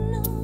know.